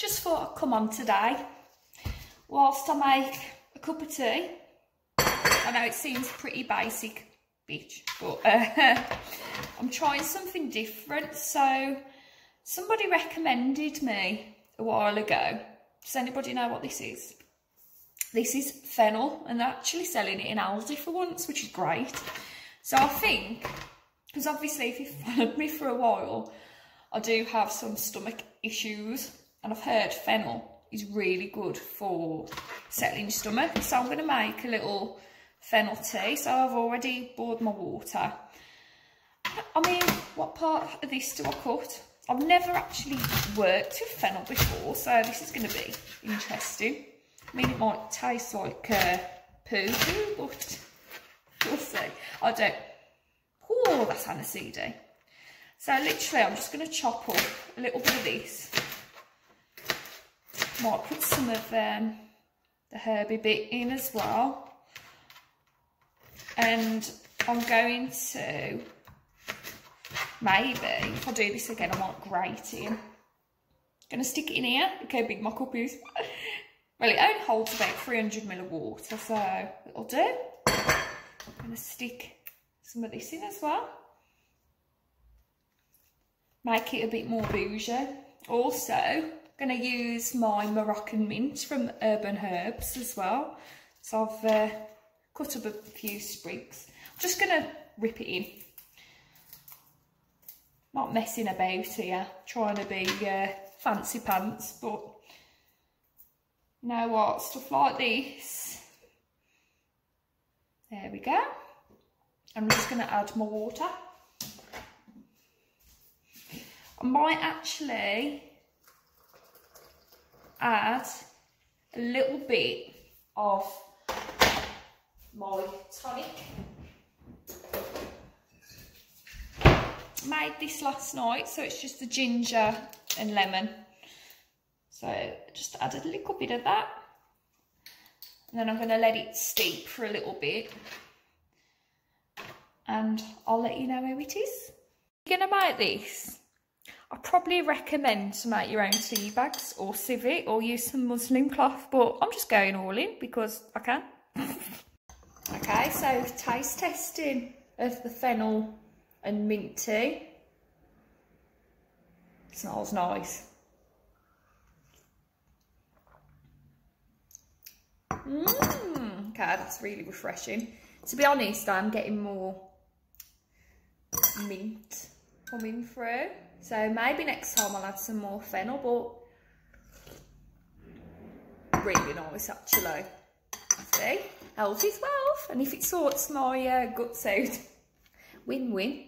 just thought I'd come on today whilst I make a cup of tea. I know it seems pretty basic, bitch, but uh, I'm trying something different. So somebody recommended me a while ago. Does anybody know what this is? This is fennel and they're actually selling it in Aldi for once, which is great. So I think, because obviously if you've followed me for a while, I do have some stomach issues and I've heard fennel is really good for settling your stomach. So I'm going to make a little fennel tea. So I've already boiled my water. I mean, what part of this do I cut? I've never actually worked with fennel before, so this is going to be interesting. I mean, it might taste like uh, poo, but we'll see. I don't... Oh, that's aniseed. So literally, I'm just going to chop up a little bit of this. Might put some of um, the herby bit in as well. And I'm going to, maybe, if I do this again, I might grate in. To stick it in here. Okay, big my cup is. well, it only holds about 300 ml of water, so it'll do. I'm to stick some of this in as well make it a bit more bougie. Also, going to use my Moroccan mint from Urban Herbs as well. So I've uh, cut up a few sprigs. I'm just going to rip it in. Not messing about here, trying to be uh, fancy pants, but you know what, stuff like this. There we go. I'm just going to add more water. I might actually add a little bit of my tonic. Made this last night, so it's just the ginger and lemon. So just add a little bit of that. And then I'm going to let it steep for a little bit. And I'll let you know how it is. You're going to make this I probably recommend to make your own tea bags or sieve it or use some muslin cloth, but I'm just going all in because I can. okay, so taste testing of the fennel and mint tea. Smells nice. Mmm, okay, that's really refreshing. To be honest, I'm getting more mint coming through. So maybe next time I'll add some more fennel, but really nice actually. See, health is wealth, and if it sorts my uh, guts out, win-win.